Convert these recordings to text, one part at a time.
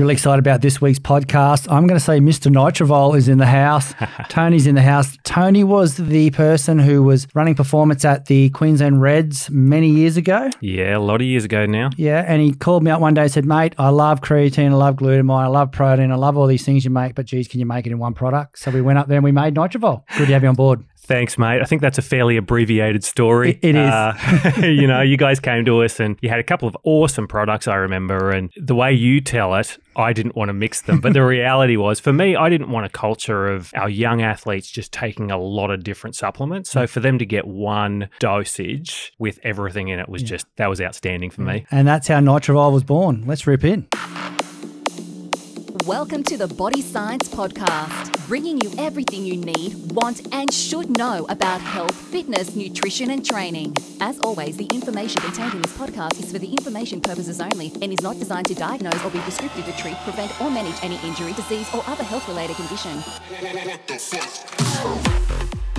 Really excited about this week's podcast. I'm going to say Mr. Nitrovol is in the house. Tony's in the house. Tony was the person who was running performance at the Queensland Reds many years ago. Yeah, a lot of years ago now. Yeah, and he called me up one day and said, Mate, I love creatine, I love glutamine, I love protein, I love all these things you make, but geez, can you make it in one product? So we went up there and we made Nitrovol. Good to have you on board. Thanks, mate. I think that's a fairly abbreviated story. It- it is. Uh, you know, you guys came to us and you had a couple of awesome products, I remember. And the way you tell it, I didn't want to mix them. But the reality was, for me, I didn't want a culture of our young athletes just taking a lot of different supplements. So for them to get one dosage with everything in it was just, that was outstanding for me. And that's how Nitrovol was born. Let's rip in. Welcome to the Body Science Podcast, bringing you everything you need, want, and should know about health, fitness, nutrition, and training. As always, the information contained in this podcast is for the information purposes only and is not designed to diagnose or be prescriptive to treat, prevent, or manage any injury, disease, or other health related condition.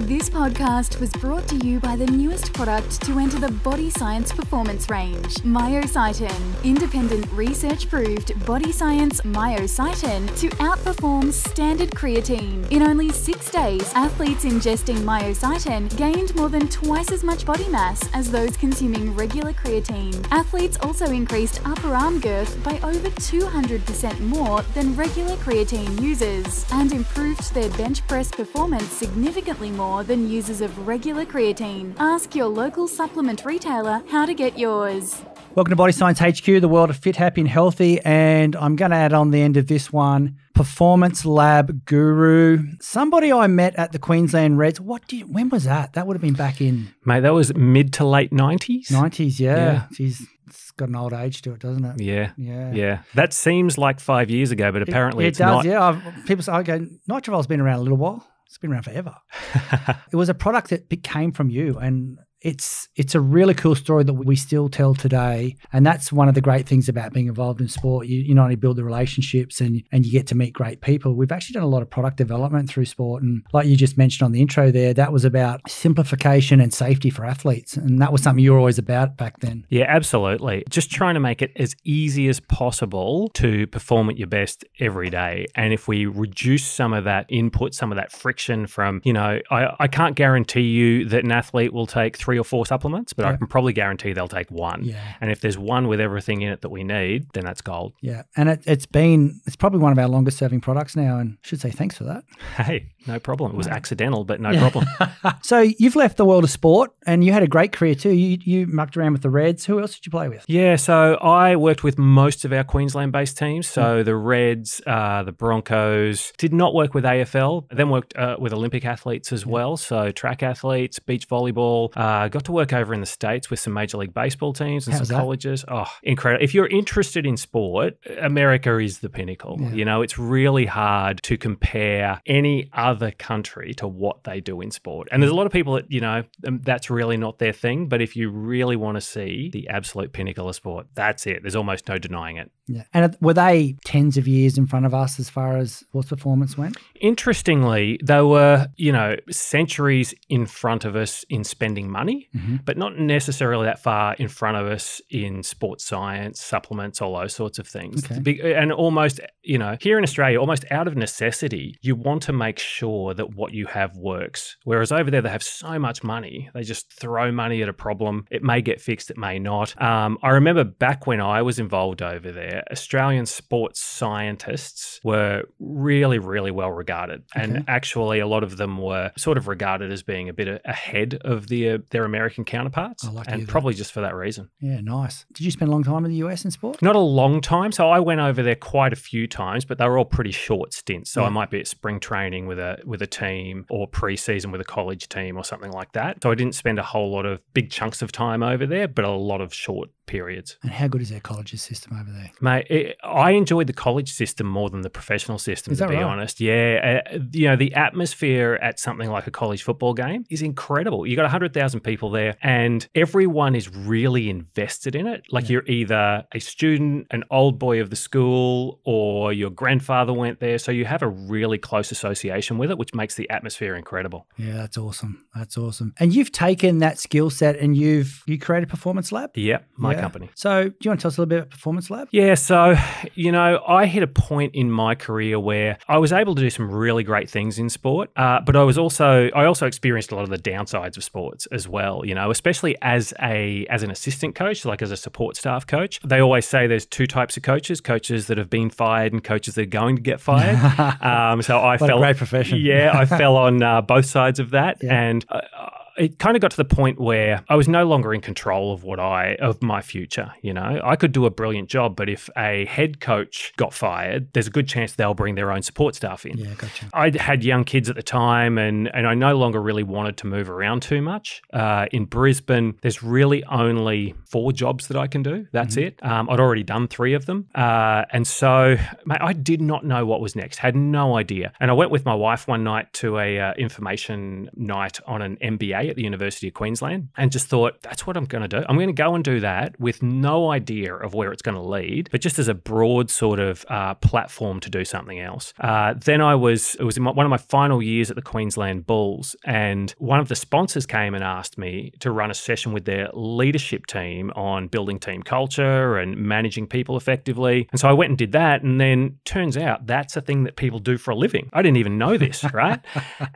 This podcast was brought to you by the newest product to enter the body science performance range, Myocytin. Independent research proved body science Myocytin to outperform standard creatine. In only six days, athletes ingesting Myocytin gained more than twice as much body mass as those consuming regular creatine. Athletes also increased upper arm girth by over 200% more than regular creatine users and improved their bench press performance significantly more than users of regular creatine. Ask your local supplement retailer how to get yours. Welcome to Body Science HQ, the world of fit, happy, and healthy. And I'm going to add on the end of this one Performance Lab Guru, somebody I met at the Queensland Reds. What do you, when was that? That would have been back in Mate, that was mid to late 90s. 90s. Yeah. Yeah. Geez, it's got an old age to it, doesn't it? Yeah. Yeah. Yeah. That seems like five years ago, but apparently it, it's does. not. Yeah, I've, people say, okay, Nitrovol's been around a little while. It's been around forever. it was a product that came from you, and it's it's a really cool story that we still tell today. And that's one of the great things about being involved in sport. You, you not only build the relationships and and you get to meet great people. We've actually done a lot of product development through sport, and like you just mentioned on the intro there, that was about simplification and safety for athletes, and that was something you were always about back then. Yeah, absolutely. Just trying to make it as easy as possible to perform at your best every day. And if we reduce some of that input, some of that friction from, you know, I, I can't guarantee you that an athlete will take three or four supplements, but I can probably guarantee they'll take one. Yeah. And if there's one with everything in it that we need, then that's gold. Yeah, and it, it's been it's probably one of our longest serving products now, and I should say thanks for that. Hey, no problem. It was accidental, but no problem. So you've left the world of sport, and you had a great career too. You you mucked around with the Reds. Who else did you play with? Yeah, so I worked with most of our Queensland based teams. So the Reds, uh, the Broncos, did not work with AFL, then worked uh, with Olympic athletes as well. So track athletes, beach volleyball. Uh, got to work over in the States with some Major League Baseball teams and How's some that? colleges. Oh, incredible. If you're interested in sport, America is the pinnacle. Yeah. You know, it's really hard to compare any other country to what they do in sport. And there's a lot of people that, you know, um, that's really not their thing. But if you really want to see the absolute pinnacle of sport, that's it. There's almost no denying it. Yeah, and were they tens of years in front of us as far as sports performance went? Interestingly, they were, you know, centuries in front of us in spending money, but not necessarily that far in front of us in sports science, supplements, all those sorts of things. Okay. And almost, you know, here in Australia, almost out of necessity, you want to make sure that what you have works. Whereas over there, they have so much money, they just throw money at a problem. It may get fixed, it may not. Um, I remember back when I was involved over there, Australian sports scientists were really, really well regarded. Okay. And actually, a lot of them were sort of regarded as being a bit ahead of the, uh, their American counterparts. I like and that. probably just for that reason. Yeah, nice. Did you spend a long time in the US in sport? Not a long time. So I went over there quite a few times, but they were all pretty short stints. So Yeah. I might be at spring training with a with a team or preseason with a college team or something like that. So I didn't spend a whole lot of big chunks of time over there, but a lot of short periods. And how good is their colleges system over there? Mate, it, I enjoyed the college system more than the professional system, to be right? honest. Yeah. Uh, you know, the atmosphere at something like a college football game is incredible. You've got 100,000 people there, and everyone is really invested in it. Like you're either a student, an old boy of the school, or your grandfather went there. So you have a really close association with it, which makes the atmosphere incredible. Yeah, that's awesome. That's awesome. And you've taken that skill set and you've you created Performance Lab. Yeah, my Yeah. company. So, do you want to tell us a little bit about Performance Lab? Yeah, Yeah, so, you know, I hit a point in my career where I was able to do some really great things in sport, uh, but I was also, I also experienced a lot of the downsides of sports as well, you know, especially as a, as an assistant coach, like as a support staff coach. They always say there's two types of coaches, coaches that have been fired and coaches that are going to get fired. um, so I fell, great profession. yeah, I fell on uh, both sides of that. Yeah. And, uh, it kind of got to the point where I was no longer in control of what I of my future. You know, I could do a brilliant job, but if a head coach got fired, there's a good chance they'll bring their own support staff in. Yeah, gotcha. I had young kids at the time, and and I no longer really wanted to move around too much. Uh, in Brisbane, there's really only four jobs that I can do. That's it. Um, I'd already done three of them, uh, and so mate, I did not know what was next. Had no idea. And I went with my wife one night to a uh, information night on an MBA at the University of Queensland, and just thought that's what I'm going to do. I'm going to go and do that with no idea of where it's going to lead, but just as a broad sort of uh, platform to do something else. Uh, then I was it was in my, one of my final years at the Queensland Bulls, and one of the sponsors came and asked me to run a session with their leadership team on building team culture and managing people effectively. And so I went and did that, and then turns out that's a thing that people do for a living. I didn't even know this, right?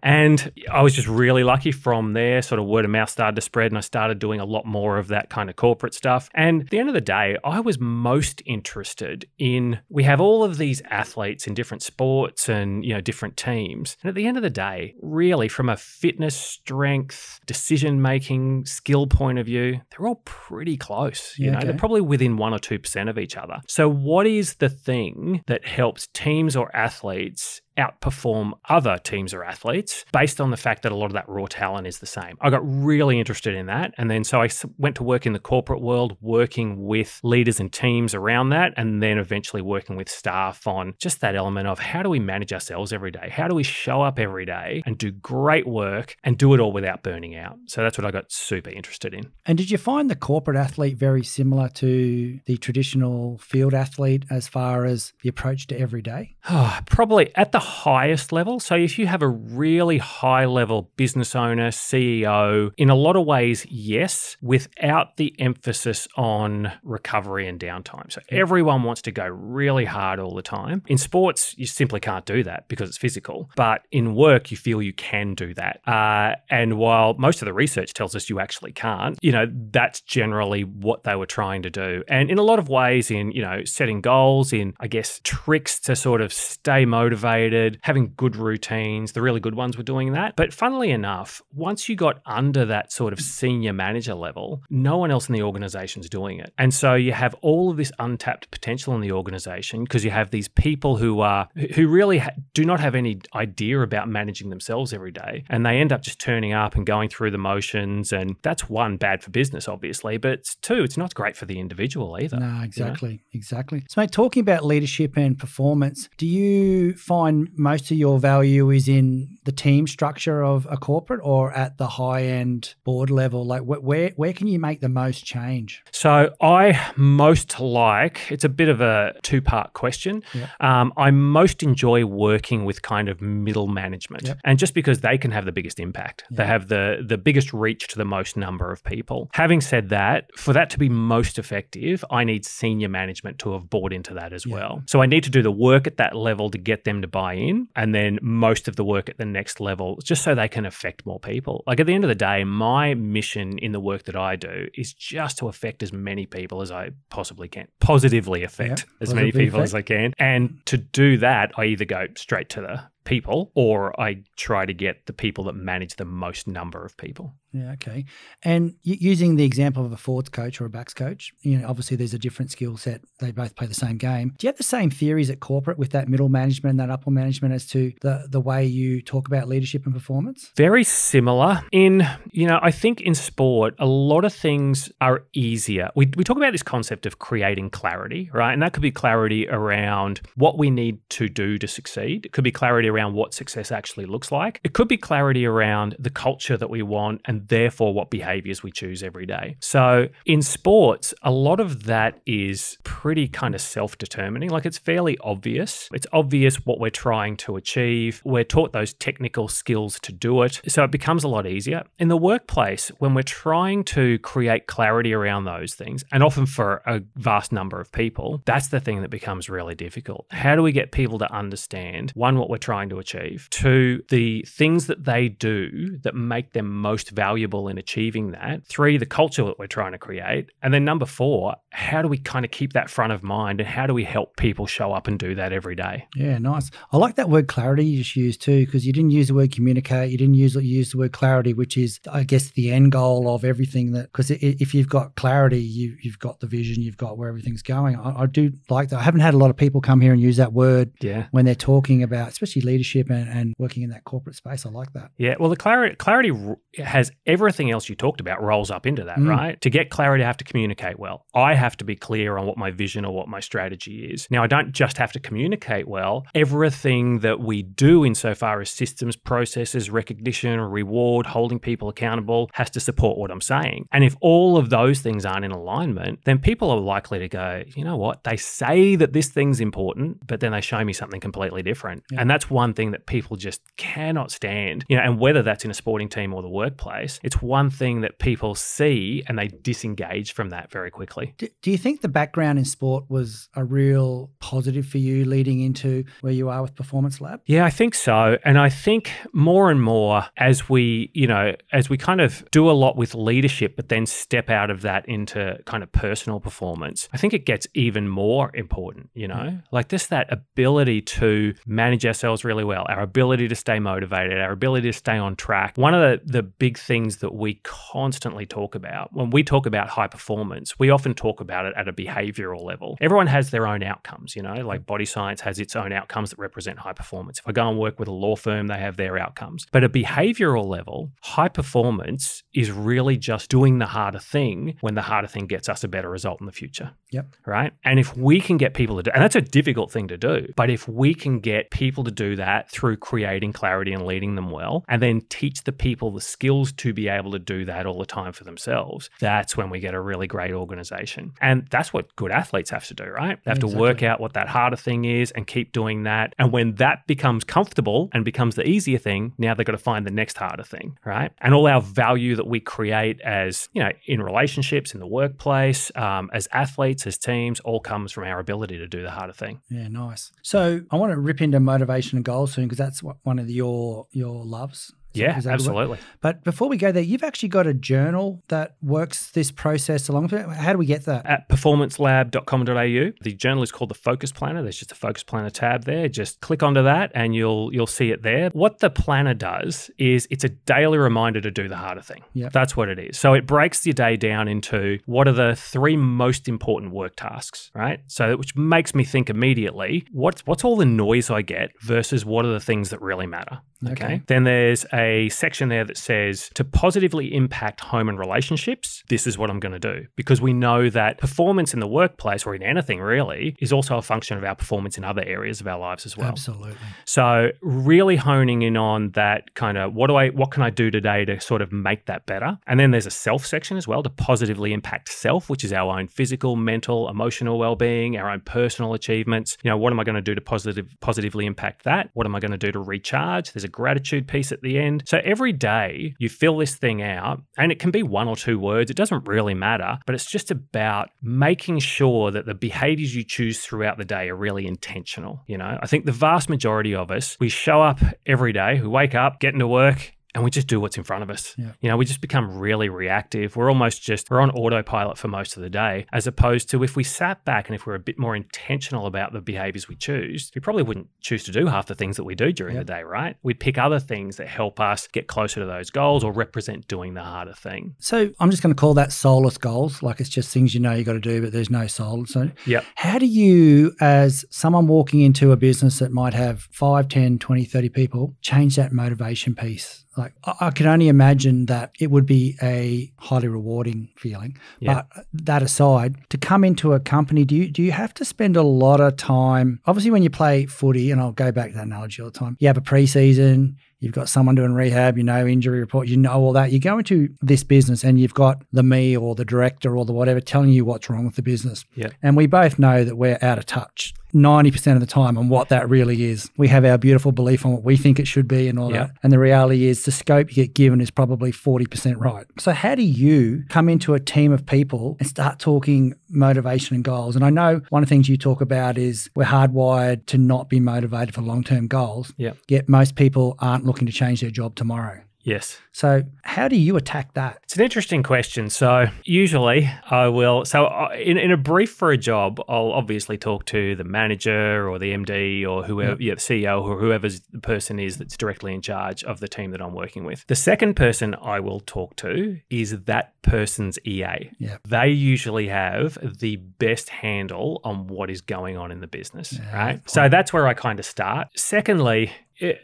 and I was just really lucky from there. Sort of word of mouth started to spread, and I started doing a lot more of that kind of corporate stuff. And at the end of the day, I was most interested in we have all of these athletes in different sports and you know different teams. And at the end of the day, really from a fitness, strength, decision making, skill point of view, they're all pretty close. You Yeah, know, okay. they're probably within one or two percent of each other. So what is the thing that helps teams or athletes outperform other teams or athletes based on the fact that a lot of that raw talent is the same. I got really interested in that. And then so I went to work in the corporate world, working with leaders and teams around that, and then eventually working with staff on just that element of how do we manage ourselves every day? How do we show up every day and do great work and do it all without burning out? So that's what I got super interested in. And did you find the corporate athlete very similar to the traditional field athlete as far as the approach to every day? Oh, probably at the highest level. So if you have a really high level business owner, CEO, in a lot of ways, yes, without the emphasis on recovery and downtime. So everyone wants to go really hard all the time. In sports, you simply can't do that because it's physical. But in work, you feel you can do that. Uh, and while most of the research tells us you actually can't, you know, that's generally what they were trying to do. And in a lot of ways, in, you know, setting goals, in, I guess, tricks to sort of stay motivated, having good routines, the really good ones were doing that. But funnily enough, once you got under that sort of senior manager level, no one else in the organization's doing it. And so you have all of this untapped potential in the organization because you have these people who are who really ha- do not have any idea about managing themselves every day and they end up just turning up and going through the motions and that's one bad for business obviously but it's two it's not great for the individual either No, you know? exactly, exactly. So, mate, talking about leadership and performance, do you find most of your value is in the team structure of a corporate or at the high end board level? Like, wh- where where can you make the most change? So I most like it's a bit of a two part question. Yeah. Um, I most enjoy working with kind of middle management, Yep. and just because they can have the biggest impact, they have the the biggest reach to the most number of people. Having said that, for that to be most effective, I need senior management to have bought into that as well. So I need to do the work at that level to get them to buy in, and then most of the work at the next level, just so they can affect more people. Like at the end of the day, my mission in the work that I do is just to affect as many people as I possibly can, positively affect Yeah, as many people as I can. And to do that, I either go straight to the people or I try to get the people that manage the most number of people. Yeah, okay. And using the example of a forwards coach or a backs coach, you know, obviously there's a different skill set. They both play the same game. Do you have the same theories at corporate with that middle management and that upper management as to the the way you talk about leadership and performance? Very similar in, you know, I think in sport, a lot of things are easier. We, we talk about this concept of creating clarity, right? And that could be clarity around what we need to do to succeed. It could be clarity around what success actually looks like. It could be clarity around the culture that we want and and therefore what behaviors we choose every day. So in sports, a lot of that is pretty kind of self determining. Like it's fairly obvious. It's obvious what we're trying to achieve. We're taught those technical skills to do it. So it becomes a lot easier. In the workplace, when we're trying to create clarity around those things, and often for a vast number of people, that's the thing that becomes really difficult. How do we get people to understand one, what we're trying to achieve, two, the things that they do that make them most valuable in achieving that, three, the culture that we're trying to create, and then number four, how do we kind of keep that front of mind and how do we help people show up and do that every day? Yeah, nice. I like that word clarity you just used too, because you didn't use the word communicate. You didn't use you used the word clarity, which is, I guess, the end goal of everything. That because if you've got clarity, you you've got the vision, you've got where everything's going. I, I, do like that. I haven't had a lot of people come here and use that word. Yeah. When they're talking about, especially leadership and, and working in that corporate space, I like that. Yeah. Well, the clarity clarity has everything else you talked about rolls up into that, mm. right? To get clarity, I have to communicate well. I have to be clear on what my vision or what my strategy is. Now, I don't just have to communicate well. Everything that we do insofar as systems, processes, recognition, reward, holding people accountable has to support what I'm saying. And if all of those things aren't in alignment, then people are likely to go, you know what? They say that this thing's important, but then they show me something completely different. Yeah. And that's one thing that people just cannot stand. You know, and whether that's in a sporting team or the workplace, it's one thing that people see and they disengage from that very quickly. Do, do you think the background in sport was a real positive for you leading into where you are with Performance Lab? Yeah, I think so. And I think more and more as we, you know, as we kind of do a lot with leadership, but then step out of that into kind of personal performance, I think it gets even more important, you know, mm. like just that ability to manage ourselves really well, our ability to stay motivated, our ability to stay on track. One of the, the big things that we constantly talk about when we talk about high performance, we often talk about it at a behavioral level. Everyone has their own outcomes, you know, like mm. body science has its own outcomes that represent high performance. If I go and work with a law firm, they have their outcomes. But at a behavioral level, high performance is really just doing the harder thing when the harder thing gets us a better result in the future. Yep. Right. And if we can get people to do, and that's a difficult thing to do, but if we can get people to do that through creating clarity and leading them well, and then teach the people the skills to be able to do that all the time for themselves, that's when we get a really great organization. And that's what good athletes have to do, right? They have exactly. to work out what that harder thing is and keep doing that. And when that becomes comfortable and becomes the easier thing, now they've got to find the next harder thing, right? And all our value that we create as, you know, in relationships, in the workplace, um, as athletes, as teams, all comes from our ability to do the harder thing. Yeah, nice. So I want to rip into motivation and goals soon because that's what, one of your your loves. Yeah, absolutely. But before we go there, you've actually got a journal that works this process along. How do we get that? At performancelab.com.au. The journal is called the Focus Planner. There's just a Focus Planner tab there. Just click onto that and you'll you'll see it there. What the planner does is it's a daily reminder to do the harder thing. Yep. That's what it is. So it breaks your day down into what are the three most important work tasks, right? So which makes me think immediately, what's what's all the noise I get versus what are the things that really matter? Okay. okay. Then there's a section there that says to positively impact home and relationships, this is what I'm going to do. Because we know that performance in the workplace or in anything really is also a function of our performance in other areas of our lives as well. Absolutely. So really honing in on that kind of what do I what can I do today to sort of make that better? And then there's a self section as well to positively impact self, which is our own physical, mental, emotional well-being, our own personal achievements. You know, what am I going to do to positive positively impact that? What am I going to do to recharge? There's a gratitude piece at the end. So every day you fill this thing out, and it can be one or two words, it doesn't really matter, but it's just about making sure that the behaviors you choose throughout the day are really intentional. You know, I think the vast majority of us, we show up every day, we wake up, get into work, and we just do what's in front of us. Yeah. You know, we just become really reactive. We're almost just we're on autopilot for most of the day, as opposed to if we sat back and if we're a bit more intentional about the behaviors we choose, we probably wouldn't choose to do half the things that we do during yeah. the day, right? We'd pick other things that help us get closer to those goals or represent doing the harder thing. So I'm just going to call that soulless goals, like it's just things you know you got to do, but there's no soul. So yeah, how do you, as someone walking into a business that might have 5, 10, 20, 30 people, change that motivation piece? Like I, can only imagine that it would be a highly rewarding feeling. Yeah. But that aside, to come into a company, do you do you have to spend a lot of time? Obviously, when you play footy, and I'll go back to that analogy all the time. You have a preseason, you've got someone doing rehab, you know, injury report, you know all that. You go into this business and you've got the me or the director or the whatever telling you what's wrong with the business. Yeah. And we both know that we're out of touch 90% of the time on what that really is. We have our beautiful belief on what we think it should be and all Yeah. that. And the reality is the scope you get given is probably 40% right. So, how do you come into a team of people and start talking motivation and goals? And I know one of the things you talk about is we're hardwired to not be motivated for long term goals. Yeah. Yet most people aren't looking to change their job tomorrow. Yes. So, how do you attack that? It's an interesting question. So, usually I will, so uh, in, in a brief for a job, I'll obviously talk to the manager or the MD or whoever, yeah, the CEO or whoever the person is that's directly in charge of the team that I'm working with. The second person I will talk to is that person's EA. Yeah. They usually have the best handle on what is going on in the business, Yeah, right? So that's where I kind of start. Secondly,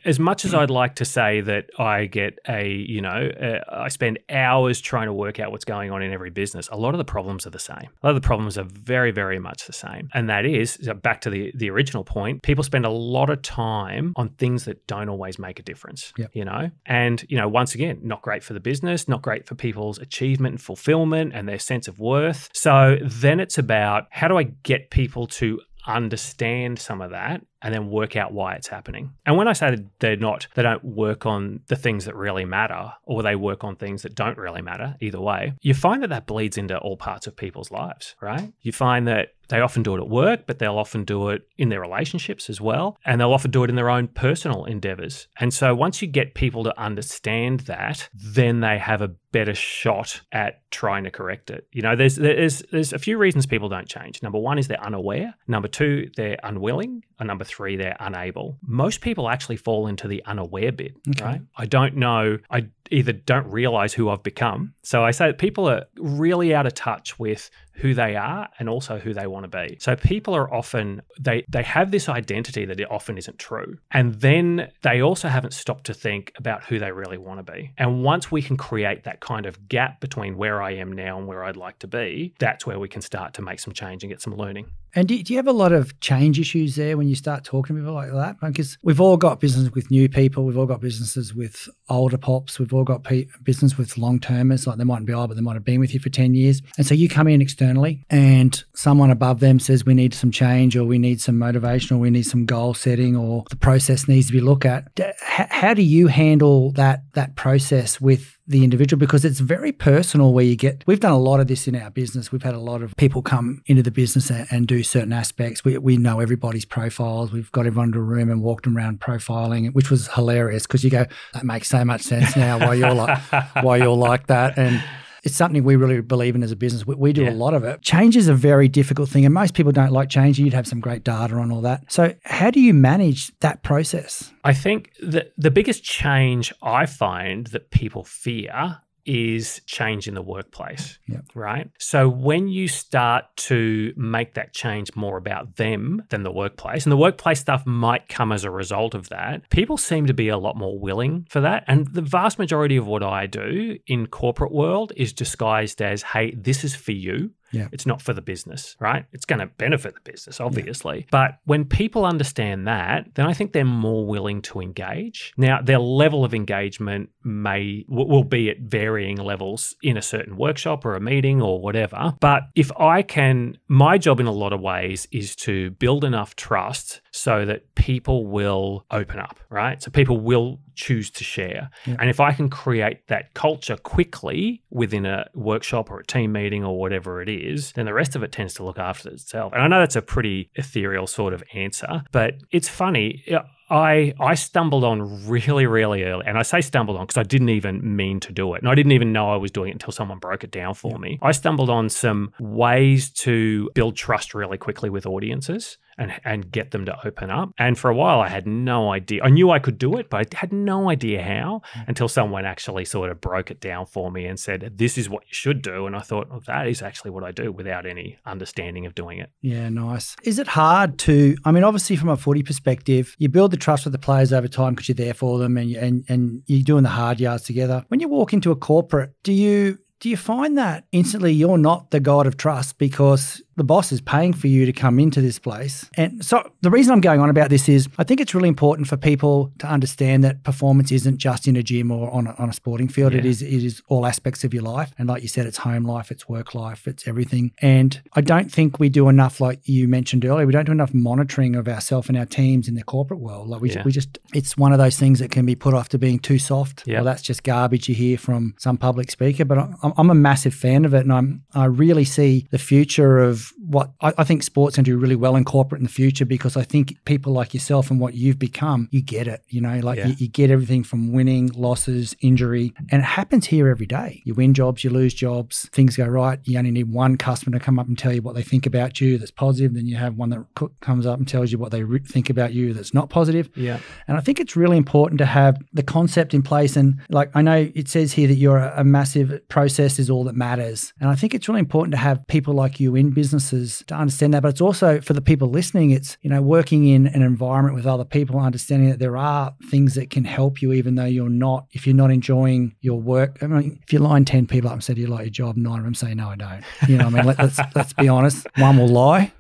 as much as I'd like to say that I get a, you know, uh, I spend hours trying to work out what's going on in every business, a lot of the problems are the same. A lot of the problems are very, very much the same. And that is, back to the, the original point, people spend a lot of time on things that don't always make a difference, Yep. you know? And, you know, once again, not great for the business, not great for people's achievement and fulfillment and their sense of worth. So then it's about how do I get people to understand some of that and then work out why it's happening. And when I say that they're not, they don't work on the things that really matter or they work on things that don't really matter, either way, you find that that bleeds into all parts of people's lives, right? You find that they often do it at work, but they'll often do it in their relationships as well. And they'll often do it in their own personal endeavors. And so once you get people to understand that, then they have a better shot at trying to correct it. You know, there's there's there's a few reasons people don't change. Number one is they're unaware. Number two, they're unwilling. And number three, they're unable. Most people actually fall into the unaware bit, Okay. right? I don't know. I either don't realize who I've become. So I say that people are really out of touch with who they are and also who they want to be. So people are often they they have this identity that it often isn't true. And then they also haven't stopped to think about who they really want to be. And once we can create that kind of gap between where I am now and where I'd like to be, that's where we can start to make some change and get some learning. And do, you have a lot of change issues there when you start talking to people like that? Because we've all got business with new people, we've all got businesses with older pops, we've all got pe- business with long termers, like they mightn't be old, but they might have been with you for 10 years. And so you come in externally and someone above them says, we need some change or we need some motivation or we need some goal setting or the process needs to be looked at. How do you handle that, that process with the individual because it's very personal where you get we've done a lot of this in our business. We've had a lot of people come into the business and, and do certain aspects. We, we know everybody's profiles. We've got everyone to a room and walked them around profiling which was hilarious because you go that makes so much sense now. Why you're like why you're like that? And it's something we really believe in as a business. We, we do Yeah. a lot of it. Change is a very difficult thing, and most people don't like change. You'd have some great data on all that. So, how do you manage that process? I think the the biggest change I find that people fear is change in the workplace. Yep. Right. So when you start to make that change more about them than the workplace, and the workplace stuff might come as a result of that, people seem to be a lot more willing for that. And the vast majority of what I do in corporate world is disguised as, hey, this is for you. Yeah. It's not for the business, right? It's going to benefit the business, obviously. But when people understand that, then I think they're more willing to engage. Now, their level of engagement may will be at varying levels in a certain workshop or a meeting or whatever. But if I can, my job in a lot of ways is to build enough trust so that people will open up, right? So people will choose to share. Yeah. And if I can create that culture quickly within a workshop or a team meeting or whatever it is, then the rest of it tends to look after itself. And I know that's a pretty ethereal sort of answer, but it's funny. I I stumbled on really really early, and I say stumbled on because I didn't even mean to do it, and I didn't even know I was doing it until someone broke it down for me. I stumbled on some ways to build trust really quickly with audiences and and get them to open up. And for a while, I had no idea. I knew I could do it, but I had no idea how mm. until someone actually sort of broke it down for me and said, "This is what you should do." And I thought, "Well, that is actually what I do," without any understanding of doing it. Yeah, nice. Is it hard to? I mean, obviously, from a footy perspective, you build the trust with the players over time because you're there for them, and and and you're doing the hard yards together. When you walk into a corporate, do you do you find that instantly you're not the god of trust because the boss is paying for you to come into this place. And so the reason I'm going on about this is I think it's really important for people to understand that performance isn't just in a gym or on a, on a sporting field. It Yeah. is it is all aspects of your life. And like you said, it's home life, it's work life, it's everything. And I don't think we do enough, like you mentioned earlier, we don't do enough monitoring of ourselves and our teams in the corporate world. Like we, Yeah. we just, it's one of those things that can be put off to being too soft. Yeah. Well, that's just garbage you hear from some public speaker. But I'm, I'm a massive fan of it, and I'm I really see the future of what I, I think sports can do really well in corporate in the future because I think people like yourself and what you've become, you get it. You know, like Yeah. you, you get everything from winning, losses, injury, and it happens here every day. You win jobs, you lose jobs, things go right. You only need one customer to come up and tell you what they think about you that's positive. Then you have one that comes up and tells you what they re- think about you that's not positive. Yeah. And I think it's really important to have the concept in place. And like I know it says here that you're a, a massive process is all that matters. And I think it's really important to have people like you in businesses to understand that. But it's also for the people listening, it's, you know, working in an environment with other people, understanding that there are things that can help you, even though you're not, if you're not enjoying your work. I mean, if you line 10 people up and said you like your job, nine of them say, no, I don't. You know, what I mean, Let, let's, let's be honest. One will lie.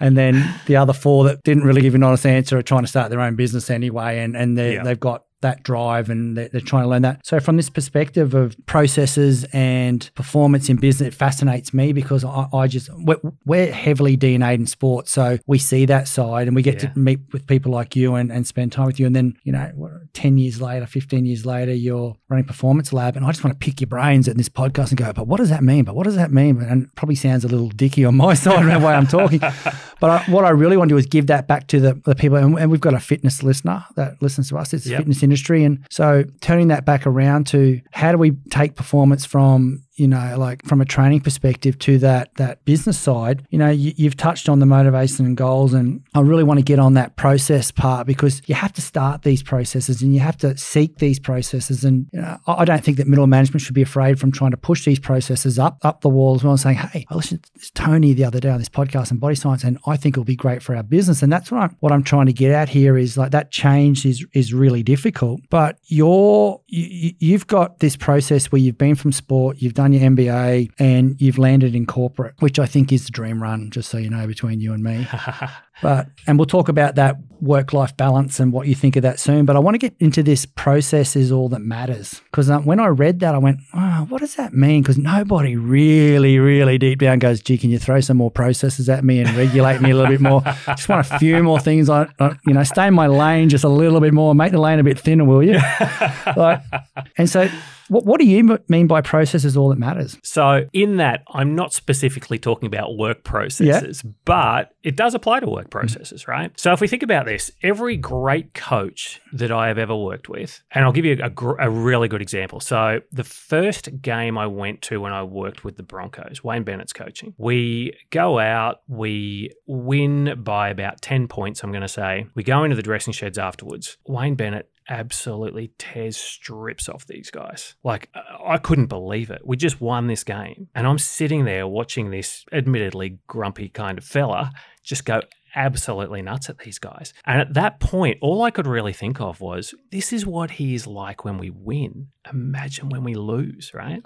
and then the other four that didn't really give an honest answer are trying to start their own business anyway, and and they Yeah. they've got that drive and they're, they're trying to learn that. So from this perspective of processes and performance in business, it fascinates me because I, I just we're, we're heavily DNA'd in sports, so we see that side and we get Yeah. to meet with people like you and, and spend time with you. And then you know, what, ten years later, fifteen years later, you're running performance lab, and I just want to pick your brains at this podcast and go, but what does that mean? But what does that mean? And it probably sounds a little dicky on my side the way I'm talking. But I, what I really want to do is give that back to the, the people. And, and we've got a fitness listener that listens to us. It's Yep. fitness industry. And so turning that back around to how do we take performance from you know, like from a training perspective to that that business side, you know, you, you've touched on the motivation and goals, and I really want to get on that process part because you have to start these processes and you have to seek these processes. And you know, I don't think that middle management should be afraid from trying to push these processes up up the wall as well and saying, hey, I listened to Tony the other day on this podcast on body science, and I think it'll be great for our business. And that's what I'm what I'm trying to get at here is like that change is is really difficult, but you're you, you've got this process where you've been from sport, you've done your MBA, and you've landed in corporate, which I think is the dream run. Just so you know, between you and me. But and we'll talk about that work life balance and what you think of that soon. But I want to get into this process is all that matters because uh, when I read that, I went, oh, what does that mean? Because nobody really, really deep down goes, gee, can you throw some more processes at me and regulate me a little bit more? Just want a few more things. I, I, you know, stay in my lane just a little bit more. Make the lane a bit thinner, will you? like, and so. What, what do you mean by process is all that matters? So, in that, I'm not specifically talking about work processes, but it does apply to work mm-hmm. processes, right? So, if we think about this, every great coach that I have ever worked with, and I'll give you a, gr- a really good example. So, the first game I went to when I worked with the Broncos, Wayne Bennett's coaching, we go out, we win by about 10 points, I'm going to say. We go into the dressing sheds afterwards. Wayne Bennett absolutely tears strips off these guys. Like, I couldn't believe it. We just won this game. And I'm sitting there watching this admittedly grumpy kind of fella just go absolutely nuts at these guys. And at that point, all I could really think of was this is what he is like when we win. Imagine when we lose, right?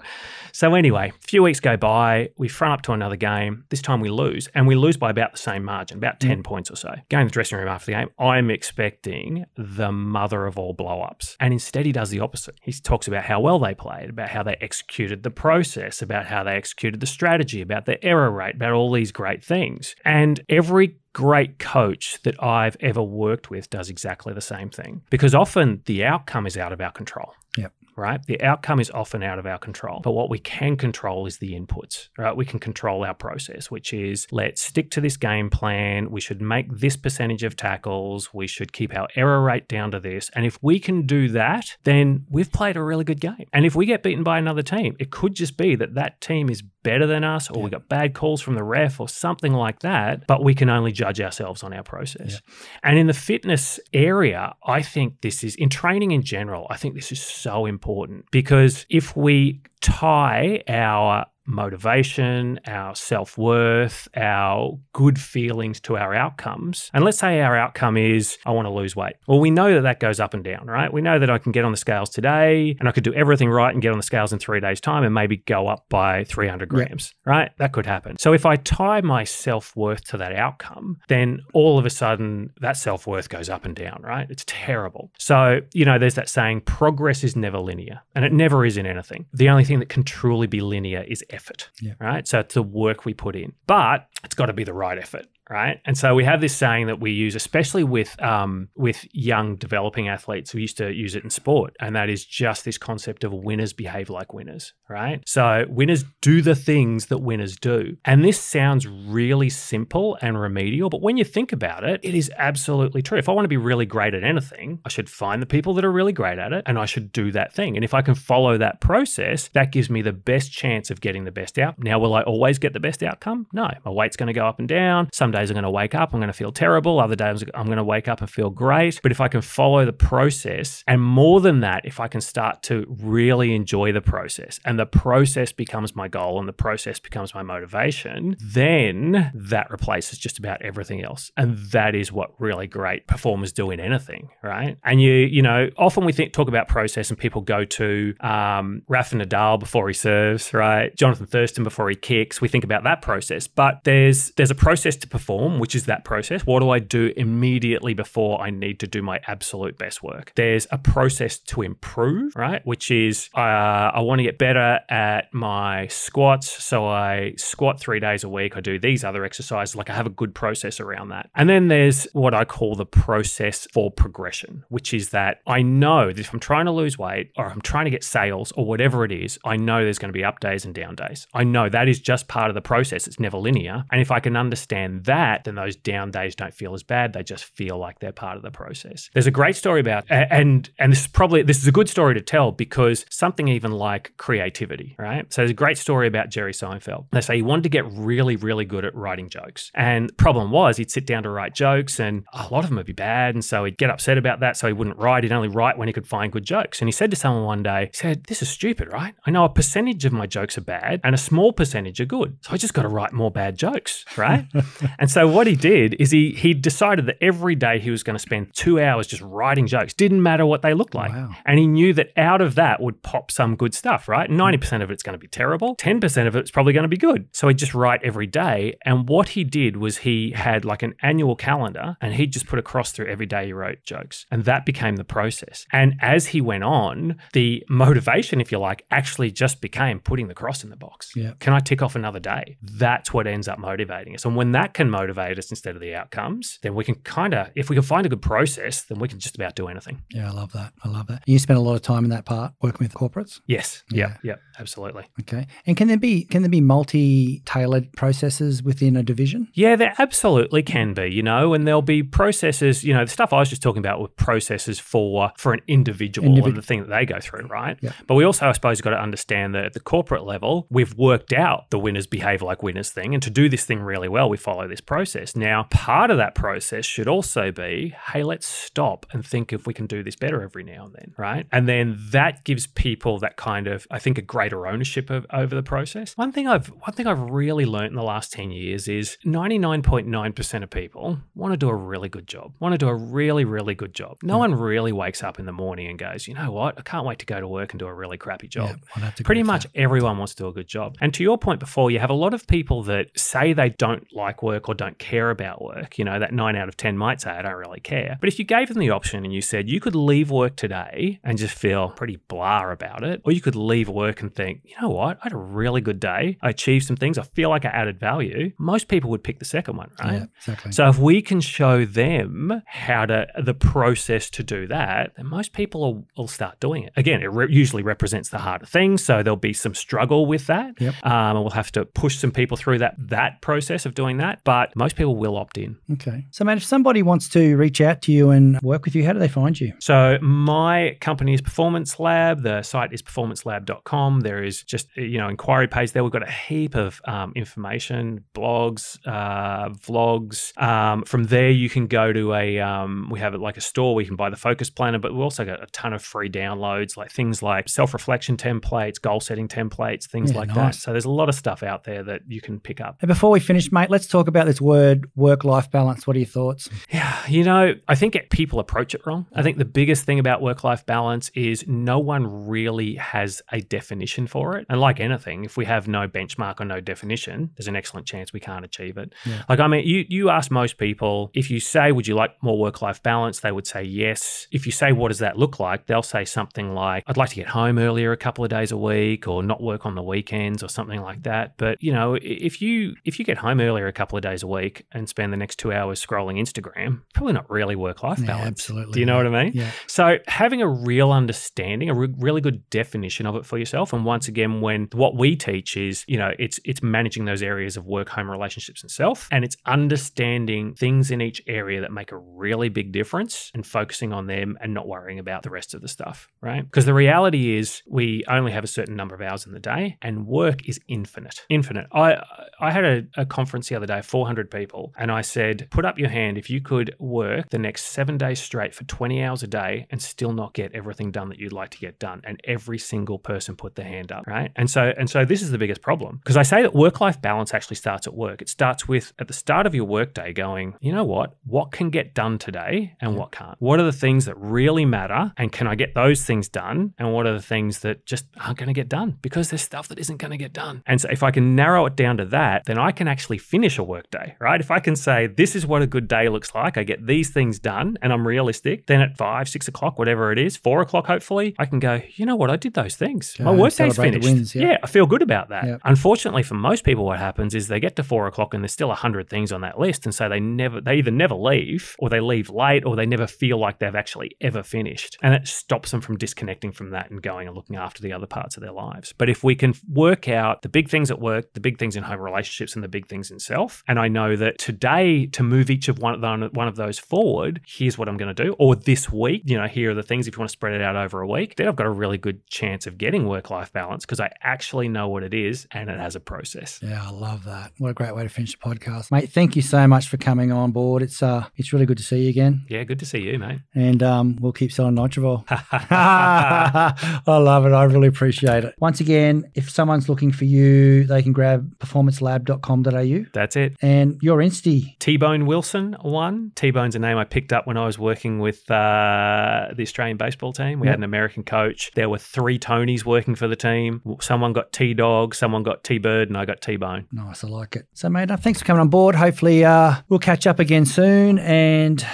So, anyway, a few weeks go by, we front up to another game. This time we lose, and we lose by about the same margin, about mm. 10 points or so. Going to the dressing room after the game, I'm expecting the mother of all blow ups. And instead, he does the opposite. He talks about how well they played, about how they executed the process, about how they executed the strategy, about their error rate, about all these great things. And every great coach that I've ever worked with does exactly the same thing because often the outcome is out of our control. Yep. Right? The outcome is often out of our control. But what we can control is the inputs, right? We can control our process, which is let's stick to this game plan. We should make this percentage of tackles. We should keep our error rate down to this. And if we can do that, then we've played a really good game. And if we get beaten by another team, it could just be that that team is better than us or we got bad calls from the ref or something like that, but we can only judge ourselves on our process. And in the fitness area, I think this is in training in general, I think this is so important because if we tie our motivation, our self worth, our good feelings to our outcomes. And let's say our outcome is, I want to lose weight. Well, we know that that goes up and down, right? We know that I can get on the scales today and I could do everything right and get on the scales in three days' time and maybe go up by 300 grams, yeah. right? That could happen. So if I tie my self worth to that outcome, then all of a sudden that self worth goes up and down, right? It's terrible. So, you know, there's that saying, progress is never linear, and it never is in anything. The only thing that can truly be linear is effort, yeah. right? So it's the work we put in, but it's got to be the right effort right? And so we have this saying that we use, especially with um, with young developing athletes. We used to use it in sport, and that is just this concept of winners behave like winners, right? So winners do the things that winners do, and this sounds really simple and remedial, but when you think about it, it is absolutely true. If I want to be really great at anything, I should find the people that are really great at it, and I should do that thing. And if I can follow that process, that gives me the best chance of getting the best out. Now, will I always get the best outcome? No, my weight's going to go up and down. Some days I'm going to wake up, I'm going to feel terrible. Other days I'm going to wake up and feel great. But if I can follow the process, and more than that, if I can start to really enjoy the process and the process becomes my goal and the process becomes my motivation, then that replaces just about everything else. And that is what really great performers do in anything, right? And you, you know, often we think talk about process and people go to um, Rafa Nadal before he serves, right? Jonathan Thurston before he kicks. We think about that process, but there's there's a process to perform, which is that process. What do I do immediately before I need to do my absolute best work? There's a process to improve, right? Which is uh, I want to get better at my squats. So I squat three days a week. I do these other exercises. Like I have a good process around that. And then there's what I call the process for progression, which is that I know that if I'm trying to lose weight or I'm trying to get sales or whatever it is, I know there's going to be up days and down days. I know that is just part of the process. It's never linear. And if I can understand that, then those down days don't feel as bad. They just feel like they're part of the process. There's a great story about, and and this is probably this is a good story to tell because something even like creativity, right? So there's a great story about Jerry Seinfeld. They say he wanted to get really, really good at writing jokes, and the problem was he'd sit down to write jokes, and a lot of them would be bad, and so he'd get upset about that. So he wouldn't write. He'd only write when he could find good jokes. And he said to someone one day, he said, "This is stupid, right? I know a percentage of my jokes are bad, and a small percentage are good. So I just got to write more bad jokes, right?" and so what he did is he he decided that every day he was going to spend two hours just writing jokes. Didn't matter what they looked like. Wow. And he knew that out of that would pop some good stuff, right? Hmm. 90% of it's going to be terrible. 10% of it's probably going to be good. So he'd just write every day. And what he did was he had like an annual calendar and he'd just put a cross through every day he wrote jokes. And that became the process. And as he went on, the motivation, if you like, actually just became putting the cross in the box. Yeah. Can I tick off another day? That's what ends up motivating us. And when that can motivate us instead of the outcomes, then we can kind of, if we can find a good process, then we can just about do anything. Yeah, I love that. I love that. You spend a lot of time in that part working with corporates. Yes. Yeah. Yeah. Absolutely. Okay. And can there be can there be multi-tailored processes within a division? Yeah, there absolutely can be. You know, and there'll be processes. You know, the stuff I was just talking about with processes for for an individual Individ- and the thing that they go through, right? But we also, I suppose, got to understand that at the corporate level, we've worked out the winners behave like winners thing, and to do this thing really well, we follow this process. Now, part of that process should also be, hey, let's stop and think if we can do this better every now and then, right? And then that gives people that kind of, I think, a greater ownership of, over the process. One thing I've one thing I've really learned in the last 10 years is 99.9% of people want to do a really good job. Want to do a really, really good job. No yeah. one really wakes up in the morning and goes, you know what? I can't wait to go to work and do a really crappy job. Yeah, Pretty much that. everyone wants to do a good job. And to your point before, you have a lot of people that say they don't like work or don't care about work. You know, that nine out of 10 might say, I don't really care. But if you gave them the option and you said you could leave work today and just feel pretty blah about it, or you could leave work and think, you know what? I had a really good day. I achieved some things. I feel like I added value. Most people would pick the second one, right? Yeah, exactly. So if we can show them how to, the process to do that, then most people will, will start doing it. Again, it re- usually represents the harder thing. So there'll be some struggle with that. Yep. Um, and we'll have to push some people through that, that process of doing that. But but most people will opt in. Okay. So, man, if somebody wants to reach out to you and work with you, how do they find you? So my company is Performance Lab. The site is performancelab.com. There is just you know inquiry page there. We've got a heap of um, information, blogs, uh, vlogs. Um, from there, you can go to a um, we have like a store where you can buy the focus planner, but we've also got a ton of free downloads, like things like self reflection templates, goal setting templates, things Yeah, like nice. that. So there's a lot of stuff out there that you can pick up. And before we finish, mate, let's talk about this word work life balance. What are your thoughts? Yeah, you know, I think people approach it wrong. I think the biggest thing about work life balance is no one really has a definition for it. And like anything, if we have no benchmark or no definition, there's an excellent chance we can't achieve it. Yeah. Like, I mean, you, you ask most people, if you say, Would you like more work life balance? They would say yes. If you say, What does that look like? They'll say something like, I'd like to get home earlier a couple of days a week or not work on the weekends or something like that. But, you know, if you if you get home earlier a couple of days a week and spend the next two hours scrolling Instagram, probably not really work life Yeah, balance. absolutely. Do you know what I mean? Yeah. So having a real understanding, a re- really good definition of it for yourself, and once again, when what we teach is, you know, it's it's managing those areas of work, home relationships, and self, and it's understanding things in each area that make a really big difference, and focusing on them, and not worrying about the rest of the stuff, right? Because the reality is, we only have a certain number of hours in the day, and work is infinite, infinite. I I had a, a conference the other day, 400 people, and I said, put up your hand if you could work the next seven days straight for 20 hours a day and still not get everything done that you'd like to get done. And every single person put their hand up, right? And so, and so this is the biggest problem because I say that work-life balance actually starts at work. It starts with at the start of your workday going, you know what? What can get done today and what can't? What are the things that really matter? And can I get those things done? And what are the things that just aren't going to get done because there's stuff that isn't going to get done? And so if I can narrow it down to that, then I can actually finish a workday, right? If I can say, this is what a good day looks like, I get these things done and I'm realistic, then at five, six o'clock, whatever it is, four o'clock, hopefully, I can go, you know what? I did those things. My Yeah, workday's finished. wins, yeah. I feel good about that. Yeah. Unfortunately, for most people, what happens is they get to four o'clock and there's still a hundred things on that list. And so they never, they either never leave or they leave late or they never feel like they've actually ever finished. And it stops them from disconnecting from that and going and looking after the other parts of their lives. But if we can work out the big things at work, the big things in home relationships, and the big things in self, and I know that today to move each of one, one of those forward, here's what I'm going to do. Or this week, you know, here are the things if you want to spread it out over a week, then I've got a really good chance of getting work life balance because I actually know what it is and it has a process. Yeah, I love that. What a great way to finish the podcast, mate. Thank you so much for coming on board. It's uh, it's really good to see you again, Yeah, good to see you, mate. and um, we'll keep selling Nitrovol. I love it. I really appreciate it. Once again, if someone's looking for you, they can grab performancelab.com.au That's it. and your Insta. T Bone Wilson one. T Bone's a name I picked up when I was working with uh, the Australian baseball team. We Yep. had an American coach. There were three Tonys working for the team. Someone got T Dog, someone got T Bird, and I got T Bone. Nice, I like it. So, mate, uh, thanks for coming on board. Hopefully, uh, we'll catch up again soon and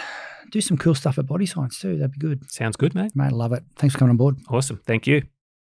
do some cool stuff at Body Science too. That'd be good. Sounds good, mate. Mate, love it. Thanks for coming on board. Awesome. Thank you.